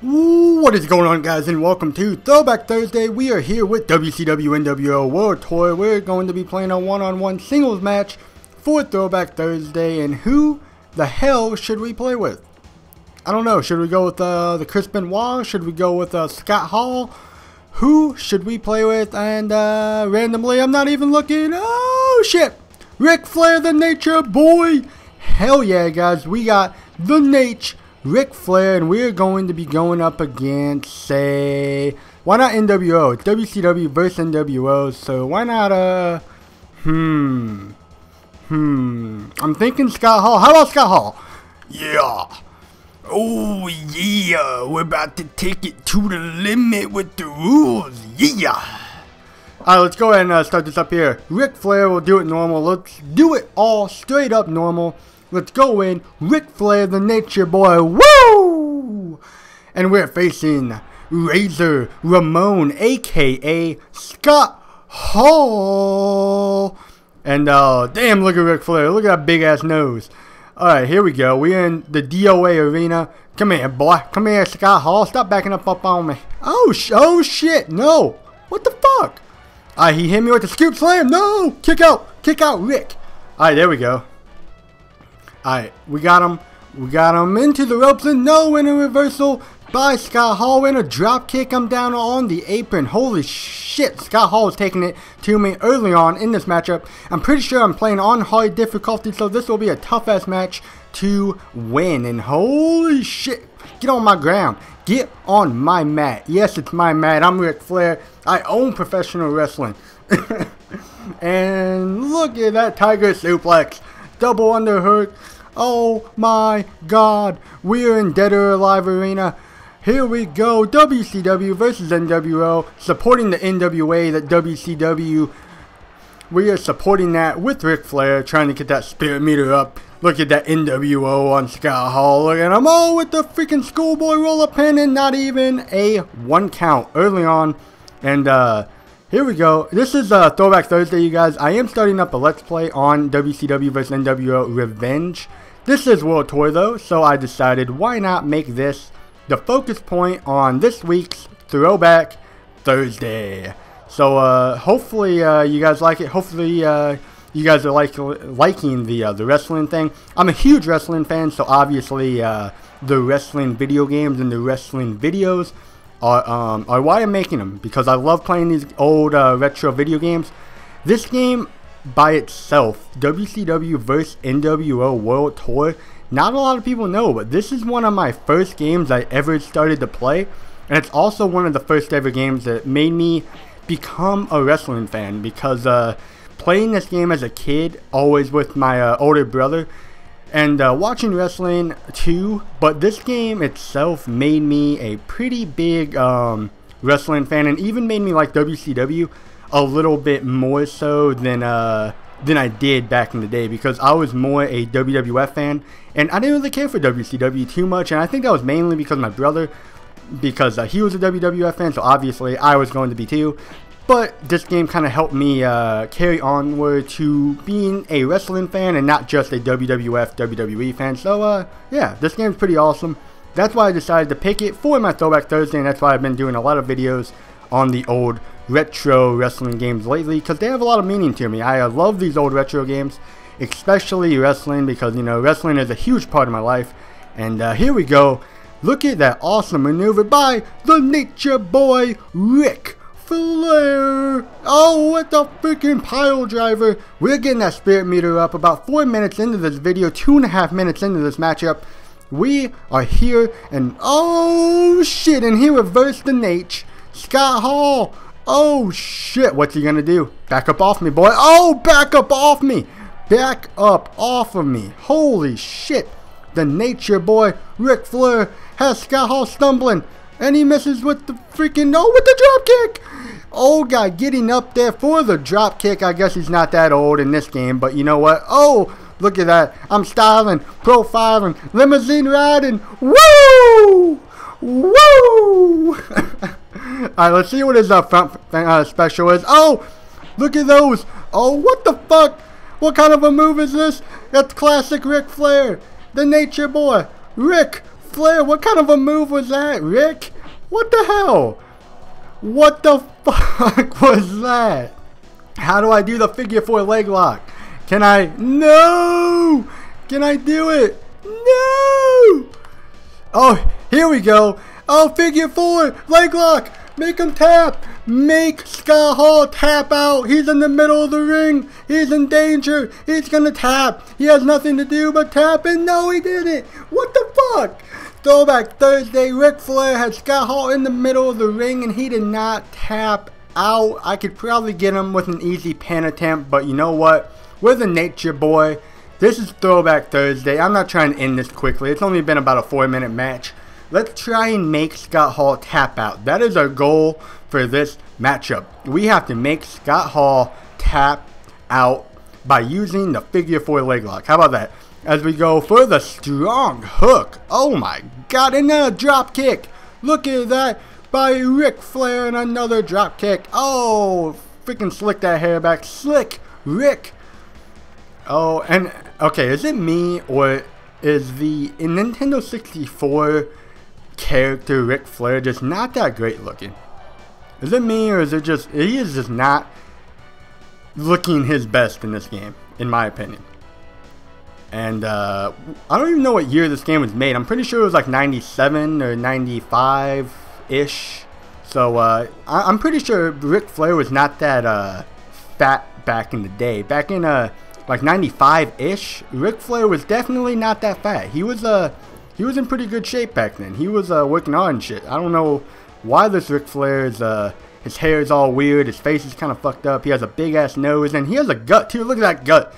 What is going on guys and welcome to Throwback Thursday. We are here with WCW NWO World Tour. We're going to be playing a one-on-one -on -one singles match for Throwback Thursday and who the hell should we play with? I don't know. Should we go with uh, the Chris Benoit? Should we go with uh, Scott Hall? Who should we play with? And uh, randomly, I'm not even looking. Oh shit! Ric Flair, the Nature Boy. Hell yeah, guys. We got the Nature Ric Flair, and we're going to be going up against, say, why not NWO? WCW versus NWO, so why not, uh, hmm, hmm, I'm thinking Scott Hall. How about Scott Hall? Yeah. Oh, yeah, we're about to take it to the limit with the rules. Yeah. Alright, let's go ahead and uh, start this up here. Ric Flair will do it normal. Let's do it all straight up normal. Let's go in. Ric Flair, the Nature Boy. Woo! And we're facing Razor Ramon, aka Scott Hall. And uh, damn, look at Ric Flair. Look at that big ass nose. Alright, here we go. We're in the DOA arena. Come here, boy. Come here, Scott Hall. Stop backing up up on me. Oh, sh oh shit. No. What the fuck? Alright, he hit me with the scoop slam. No! Kick out. Kick out Ric. Alright, there we go. Alright, we got him. We got him into the ropes and no in a reversal by Scott Hall in a drop kick. I'm down on the apron. Holy shit, Scott Hall is taking it to me early on in this matchup. I'm pretty sure I'm playing on hard difficulty, so this will be a tough ass match to win. And holy shit, get on my ground. Get on my mat. Yes, it's my mat. I'm Ric Flair. I own professional wrestling. and look at that Tiger suplex. Double underhook. Oh my god. We're in Dead or Alive Arena. Here we go. WCW versus NWO. Supporting the NWA that WCW. We are supporting that with Ric Flair. Trying to get that spirit meter up. Look at that NWO on Scott Hall. Look at him. Oh, with the freaking schoolboy roll up pin and not even a one count early on. And, uh, here we go. This is uh, Throwback Thursday, you guys. I am starting up a Let's Play on WCW vs. NWO Revenge. This is World Tour though, so I decided why not make this the focus point on this week's Throwback Thursday. So uh, hopefully uh, you guys like it. Hopefully uh, you guys are like liking the uh, the wrestling thing. I'm a huge wrestling fan, so obviously uh, the wrestling video games and the wrestling videos are, um, are why I'm making them because I love playing these old uh, retro video games. This game by itself, WCW vs. NWO World Tour, not a lot of people know, but this is one of my first games I ever started to play, and it's also one of the first ever games that made me become a wrestling fan because uh, playing this game as a kid, always with my uh, older brother, and uh, watching wrestling too, but this game itself made me a pretty big um, wrestling fan and even made me like WCW a little bit more so than uh, than I did back in the day because I was more a WWF fan and I didn't really care for WCW too much and I think that was mainly because my brother because uh, he was a WWF fan so obviously I was going to be too but this game kind of helped me uh, carry onward to being a wrestling fan and not just a WWF WWE fan so uh, yeah this game's pretty awesome that's why I decided to pick it for my Throwback Thursday and that's why I've been doing a lot of videos on the old retro wrestling games lately because they have a lot of meaning to me. I love these old retro games, especially wrestling because, you know, wrestling is a huge part of my life. And uh, here we go. Look at that awesome maneuver by the Nature Boy Ric Flair. Oh, what the freaking pile driver. We're getting that spirit meter up about four minutes into this video, two and a half minutes into this matchup. We are here and oh shit, and he reversed the Nate. Scott Hall Oh shit, what's he gonna do? Back up off me, boy. Oh, back up off me. Back up off of me. Holy shit. The nature boy, Ric Flair, has Scott Hall stumbling. And he misses with the freaking, oh, with the drop kick. Old guy getting up there for the drop kick. I guess he's not that old in this game, but you know what? Oh, look at that. I'm styling, profiling, limousine riding. Woo! Woo! Alright, let's see what his uh, front uh, special is. Oh! Look at those! Oh, what the fuck? What kind of a move is this? That's classic Ric Flair. The Nature Boy. Ric What kind of a move was that, Ric? What the hell? What the fuck was that? How do I do the figure four leg lock? Can I? No! Can I do it? No! Oh, here we go. Oh, figure four, leg lock. Make him tap. Make Scott Hall tap out. He's in the middle of the ring. He's in danger. He's gonna tap. He has nothing to do but tap, and no, he didn't. What the fuck? Throwback Thursday, Ric Flair had Scott Hall in the middle of the ring, and he did not tap out. I could probably get him with an easy pin attempt, but you know what? We're the Nature Boy. This is Throwback Thursday. I'm not trying to end this quickly. It's only been about a four minute match. Let's try and make Scott Hall tap out. That is our goal for this matchup. We have to make Scott Hall tap out by using the figure four leg lock. How about that? As we go for the strong hook. Oh my god, and then a drop kick. Look at that by Ric Flair and another drop kick. Oh, freaking slick that hair back. Slick Rick. Oh, and okay, is it me or is the in Nintendo 64 character Ric Flair just not that great looking? Is it me or is it just he is just not looking his best in this game, in my opinion. And uh, I don't even know what year this game was made. I'm pretty sure it was like 97 or 95 ish. So uh, I- am pretty sure Ric Flair was not that uh, fat back in the day. Back in uh, like 95 ish, Ric Flair was definitely not that fat. He was uh, he was in pretty good shape back then. He was uh, working on shit. I don't know why this Ric Flair is uh, his hair is all weird. His face is kind of fucked up. He has a big ass nose and he has a gut too. Look at that gut.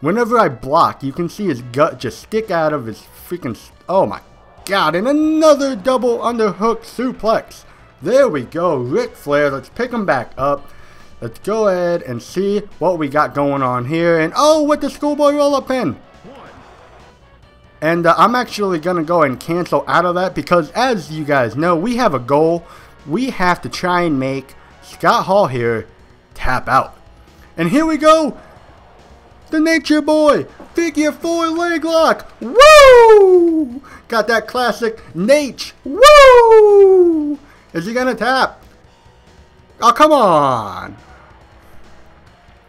Whenever I block, you can see his gut just stick out of his freaking... Oh my god, and another double underhook suplex. There we go, Ric Flair. Let's pick him back up. Let's go ahead and see what we got going on here. And oh, with the schoolboy roll-up pin. And uh, I'm actually going to go and cancel out of that because as you guys know, we have a goal. We have to try and make Scott Hall here tap out. And here we go. The Nature Boy, figure four leg lock. Woo! Got that classic Nate. Woo! Is he gonna tap? Oh, come on.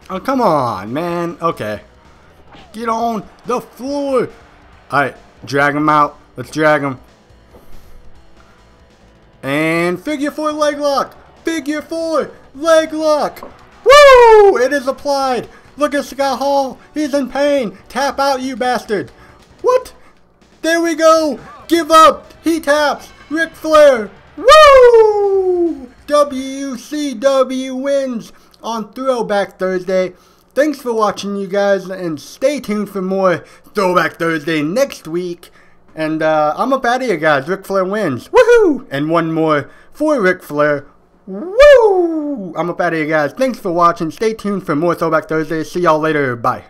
Oh, come on, man. Okay. Get on the floor. Alright, drag him out. Let's drag him. And figure four leg lock. Figure four leg lock. Woo! It is applied. Look at Scott Hall. He's in pain. Tap out, you bastard. What? There we go. Give up. He taps. Ric Flair. Woo! WCW wins on Throwback Thursday. Thanks for watching, you guys, and stay tuned for more Throwback Thursday next week. And uh, I'm up out of here, guys. Ric Flair wins. Woohoo! And one more for Ric Flair. Woo! I'm up out of here, guys. Thanks for watching. Stay tuned for more Throwback Thursday. See y'all later. Bye.